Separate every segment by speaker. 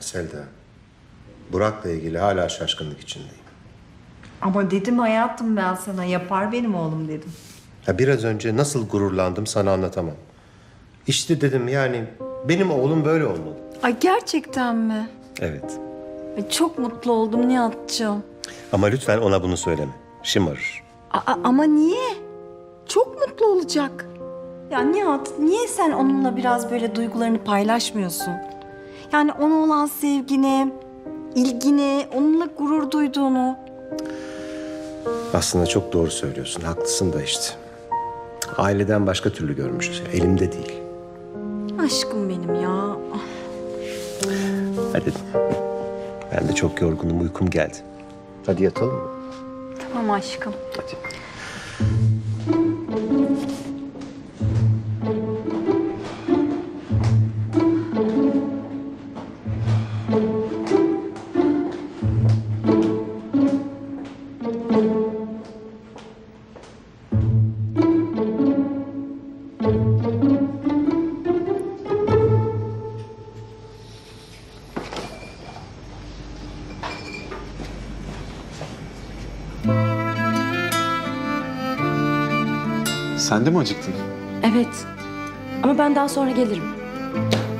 Speaker 1: Selda. Burak'la ilgili hala şaşkınlık içindeyim.
Speaker 2: Ama dedim hayatım ben sana yapar benim oğlum dedim.
Speaker 1: Ya biraz önce nasıl gururlandım sana anlatamam. İşte dedim yani benim oğlum böyle olmalı.
Speaker 2: Ay gerçekten mi?
Speaker 1: Evet.
Speaker 2: Ay, çok mutlu oldum Nihat'cığım.
Speaker 1: Ama lütfen ona bunu söyleme. Şımarır.
Speaker 2: Aa, ama niye? Çok mutlu olacak. Ya Nihat, niye sen onunla biraz böyle duygularını paylaşmıyorsun? Yani ona olan sevgini, ilgini, onunla gurur duyduğunu.
Speaker 1: Aslında çok doğru söylüyorsun. Haklısın da işte. Aileden başka türlü görmüşüz. Elimde değil.
Speaker 2: Aşkım benim ya.
Speaker 1: Hadi. Ben de çok yorgunum. Uykum geldi. Hadi yatalım mı?
Speaker 2: Tamam aşkım.
Speaker 1: Hadi.
Speaker 3: Sen de mi acıktın?
Speaker 4: Evet. Ama ben daha sonra gelirim.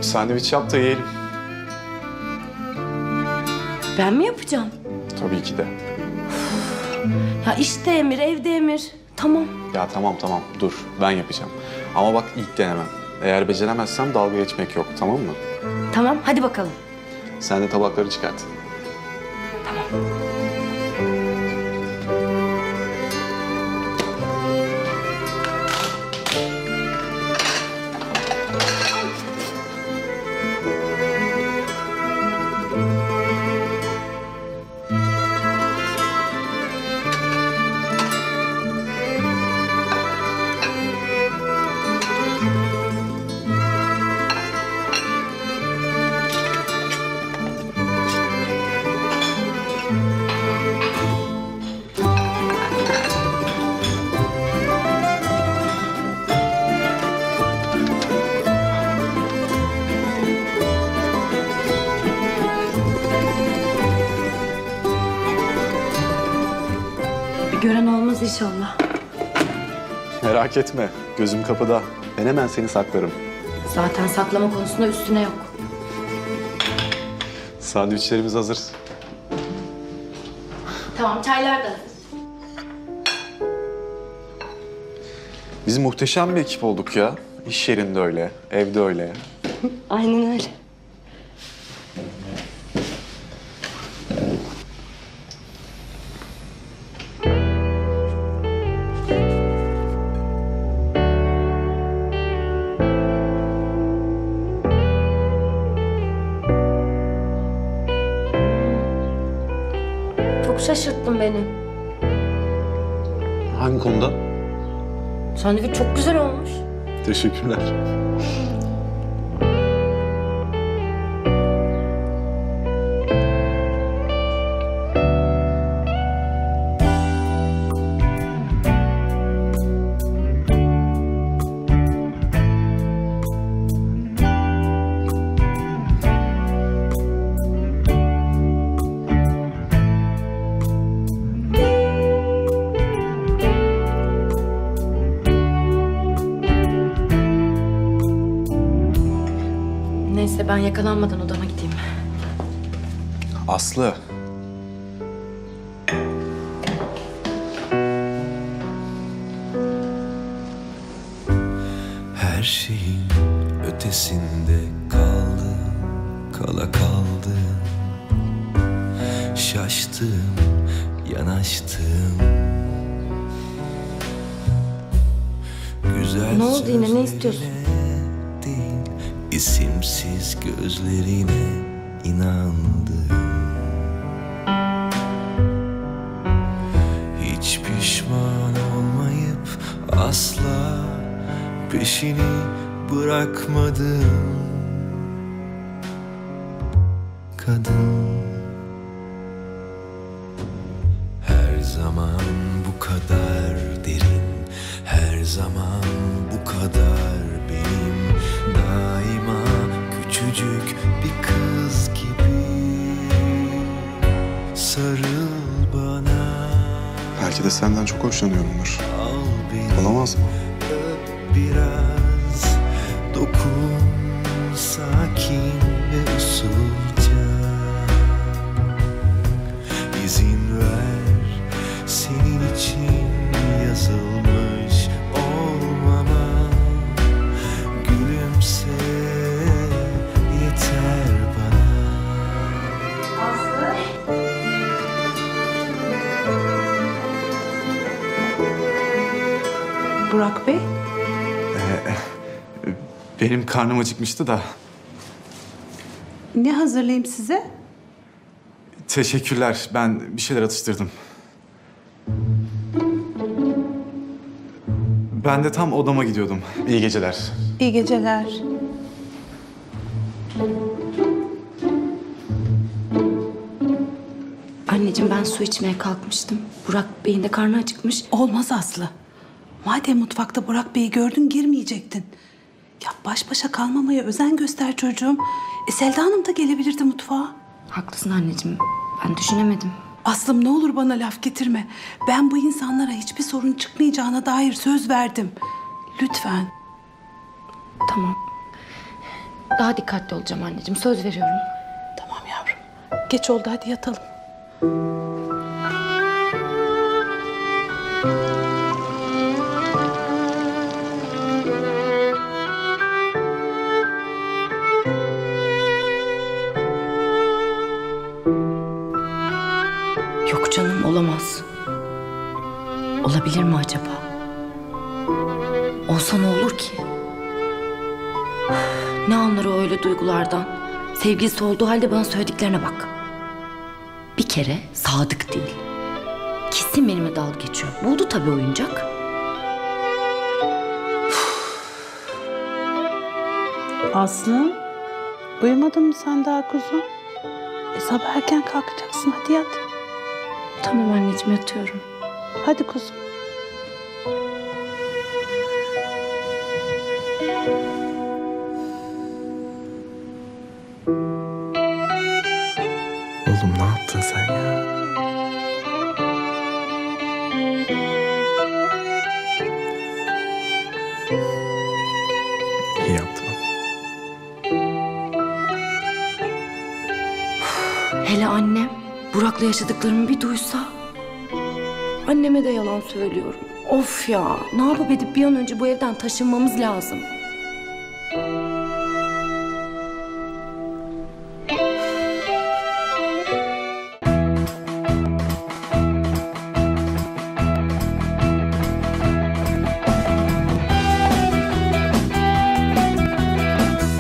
Speaker 3: Sandviç yap da yiyelim.
Speaker 4: Ben mi yapacağım?
Speaker 3: Tabii ki de.
Speaker 4: Ya işte Emir, evde Emir. Tamam.
Speaker 3: Ya tamam tamam dur ben yapacağım. Ama bak ilk denemem. Eğer beceremezsem dalga geçmek yok tamam mı?
Speaker 4: Tamam, hadi bakalım.
Speaker 3: Sen de tabakları çıkart.
Speaker 4: Bir gören olmaz inşallah.
Speaker 3: Merak etme gözüm kapıda. Ben hemen seni saklarım.
Speaker 4: Zaten saklama konusunda üstüne yok.
Speaker 3: Sandviçlerimiz hazır.
Speaker 4: Tamam, çaylar da hazır.
Speaker 3: Biz muhteşem bir ekip olduk ya. İş yerinde öyle, evde öyle.
Speaker 4: Aynen öyle. Şaşırttın beni.
Speaker 3: Hangi konuda?
Speaker 4: Sandviç çok güzel olmuş.
Speaker 3: Teşekkürler.
Speaker 4: Neyse ben yakalanmadan odama gideyim.
Speaker 3: Aslı.
Speaker 5: Her şeyin ötesinde kaldım, kala kaldım. Şaştım, yanaştım. Güzel
Speaker 4: Ne oldu yine, ne
Speaker 5: sözlerine
Speaker 4: istiyorsun?
Speaker 5: İsimsiz gözlerine inandım. Hiç pişman olmayıp asla peşini bırakmadım kadın Her zaman bu kadar derin Her zaman bu kadar benim küçücük bir kız gibi Sarıl bana Belki
Speaker 3: de senden çok hoşlanıyorumdur. Olamaz mı?
Speaker 5: Biraz dokun sakin ve usulca İzin ver senin için yazılmış
Speaker 3: Benim karnım acıkmıştı da.
Speaker 6: ne hazırlayayım size?
Speaker 3: Teşekkürler. Ben bir şeyler atıştırdım. Ben de tam odama gidiyordum. İyi geceler.
Speaker 6: İyi geceler.
Speaker 4: Anneciğim ben su içmeye kalkmıştım. Burak Bey'in de karnı acıkmış.
Speaker 6: Olmaz Aslı. Madem mutfakta Burak Bey'i gördün girmeyecektin. Ya baş başa kalmamaya özen göster çocuğum. E Selda Hanım da gelebilirdi mutfağa.
Speaker 4: Haklısın anneciğim. Ben düşünemedim.
Speaker 6: Aslım ne olur bana laf getirme. Ben bu insanlara hiçbir sorun çıkmayacağına dair söz verdim. Lütfen.
Speaker 4: Tamam. Daha dikkatli olacağım anneciğim. Söz veriyorum.
Speaker 6: Tamam yavrum. Geç oldu hadi yatalım.
Speaker 4: Olabilir mi acaba? Olsa ne olur ki? Ne anlar o öyle duygulardan? Sevgilisi olduğu halde bana söylediklerine bak. Bir kere sadık değil. Kesin benimle dalga geçiyor. Buldu tabii oyuncak.
Speaker 6: Aslı, uyumadın mı sen daha kuzum? E, sabah erken kalkacaksın hadi yat.
Speaker 4: Tamam anneciğim yatıyorum.
Speaker 6: Hadi kuzum.
Speaker 5: Oğlum ne yaptın sen ya? İyi yaptın ama.
Speaker 4: Hele annem Burak'la yaşadıklarımı bir duysa. Anneme de yalan söylüyorum. Of ya ne yapıp edip bir an önce bu evden taşınmamız lazım.